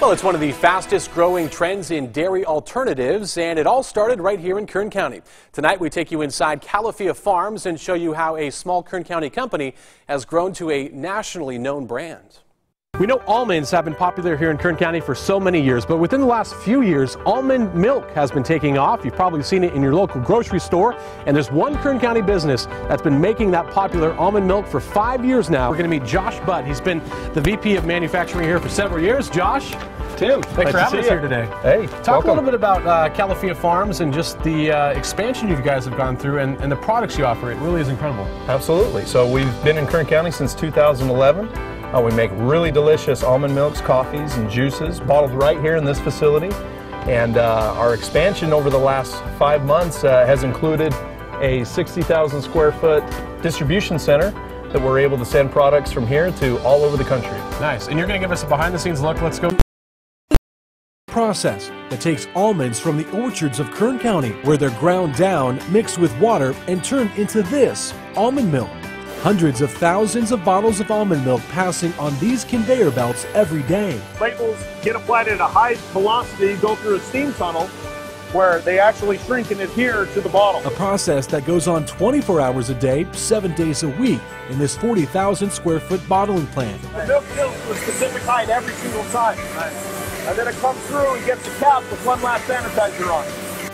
Well, it's one of the fastest growing trends in dairy alternatives, and it all started right here in Kern County. Tonight, we take you inside Califia Farms and show you how a small Kern County company has grown to a nationally known brand. We know almonds have been popular here in Kern County for so many years, but within the last few years, almond milk has been taking off. You've probably seen it in your local grocery store, and there's one Kern County business that's been making that popular almond milk for five years now. We're going to meet Josh Budd. He's been the VP of manufacturing here for several years. Josh, Tim, thanks nice for having us you. here today. Hey, talk welcome. a little bit about uh, Califia Farms and just the uh, expansion you guys have gone through and, and the products you offer. It really is incredible. Absolutely. So we've been in Kern County since 2011. Uh, we make really delicious almond milks, coffees, and juices bottled right here in this facility. And uh, our expansion over the last five months uh, has included a 60,000 square foot distribution center that we're able to send products from here to all over the country. Nice. And you're going to give us a behind the scenes look. Let's go. Process that takes almonds from the orchards of Kern County, where they're ground down, mixed with water, and turned into this almond milk. Hundreds of thousands of bottles of almond milk passing on these conveyor belts every day. Labels get applied at a high velocity, go through a steam tunnel where they actually shrink and adhere to the bottle. A process that goes on 24 hours a day, 7 days a week in this 40,000 square foot bottling plant. The milk fills to a specific height every single time. And then it comes through and gets the cap with one last sanitizer on.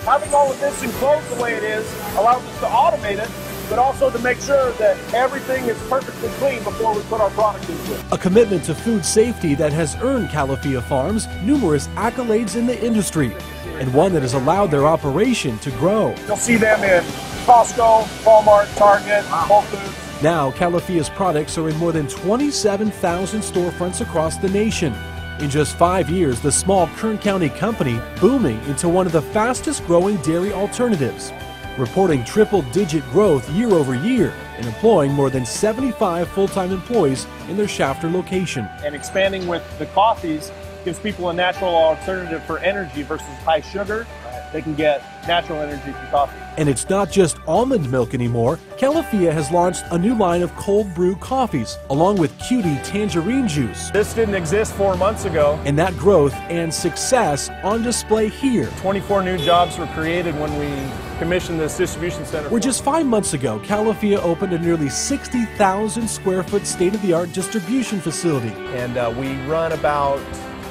Having all of this enclosed the way it is allows us to automate it but also to make sure that everything is perfectly clean before we put our product into it. A commitment to food safety that has earned Califia Farms numerous accolades in the industry, and one that has allowed their operation to grow. You'll see them in Costco, Walmart, Target, Whole Foods. Now, Califia's products are in more than 27,000 storefronts across the nation. In just five years, the small Kern County company booming into one of the fastest growing dairy alternatives reporting triple digit growth year over year and employing more than 75 full time employees in their Shafter location. And expanding with the coffees gives people a natural alternative for energy versus high sugar. They can get natural energy from coffee. And it's not just almond milk anymore. Califia has launched a new line of cold brew coffees, along with cutie tangerine juice. This didn't exist four months ago. And that growth and success on display here. 24 new jobs were created when we commissioned this distribution center. Where just five months ago, Califia opened a nearly 60,000 square foot state of the art distribution facility. And uh, we run about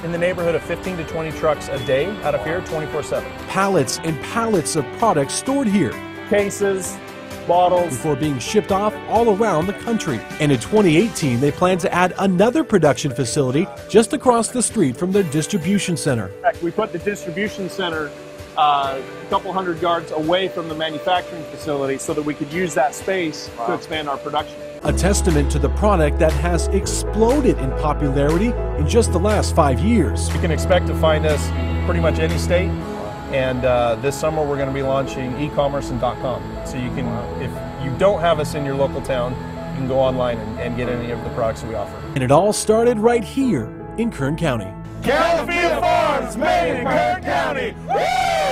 in the neighborhood of 15 to 20 trucks a day out of here 24 7. Pallets and pallets of products stored here. Cases, bottles. Before being shipped off all around the country. And in 2018, they plan to add another production facility just across the street from their distribution center. We put the distribution center uh, a couple hundred yards away from the manufacturing facility so that we could use that space wow. to expand our production. A testament to the product that has exploded in popularity in just the last five years. You can expect to find us pretty much any state. And uh, this summer we're going to be launching e-commerce and .com. So you can, if you don't have us in your local town, you can go online and, and get any of the products that we offer. And it all started right here in Kern County. Califia Farms, made in Kern County. Woo!